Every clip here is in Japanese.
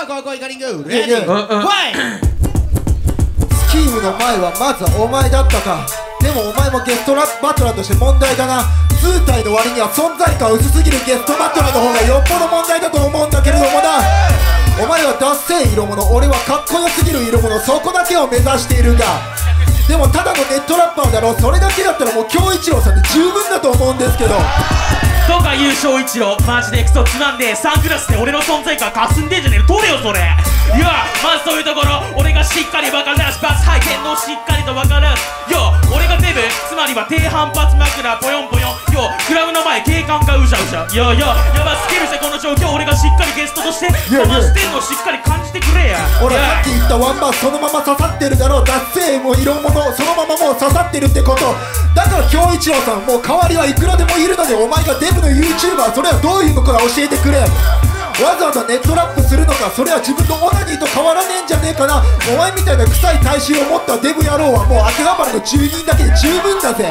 ろ高校イカリング。レディーファイスキームの前はまずはお前だったか。でもお前もゲストラバトラーとして問題だな。図体の割には存在感薄すぎるゲストバトラーの方がよっぽど問題だと思うんだけれどもな。お前はダッセー色物俺はかっこよすぎる色物そこだけを目指しているが。でもただのネットラッパーだろ。それだけだったらもう京一郎さんで十分だと思うんですけどとか優勝一郎。マジでクソつまんでサングラスで俺の存在感かすんでんじゃねえの。取れよそれ。いやまずそういうところ。俺がしっかり分からすバス拝見のしっかりと分からん。よ俺がデブつまりは低反発枕ぽよんぽよん。よクラブの前警官がうじゃうじゃ。いやいややばすぎるぜこの状況。俺がしっかりゲストとして。かましてんのしっかり感じてくれや。俺さっき言ったワンバーそのまま刺さってるだろ。う脱製も色物そのままもう刺さってるってこと。だから京一郎さんもう代わりはいくらでもいるのでお前がデブの YouTuber それはどういうのか教えてくれ。わざわざネットラップするのか。それは自分のオナニーと変わらねえんじゃねえかな。お前みたいな臭い体臭を持ったデブ野郎はもう秋葉原の住人だけで十分だぜ。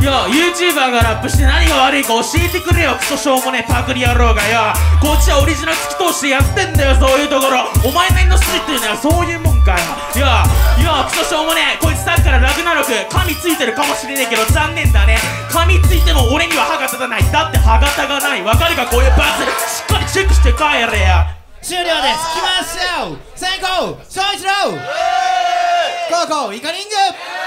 いや YouTuber がラップして何が悪いか教えてくれよ。クソしょうもねえパクリ野郎がよ。こっちはオリジナル突き通してやってんだよそういうところ。お前なりの筋っていうのはそういうもんかよ。いやいやクソしょうもねえ。こいつさっきからラグナロク。髪ついてるかもしれねえけど残念だね。髪ついても俺には歯が立たない。だって歯型がない。わかるか？こういうバツしっかりチェックして帰れや終了です。来ましょう先行総一郎高校イカリング。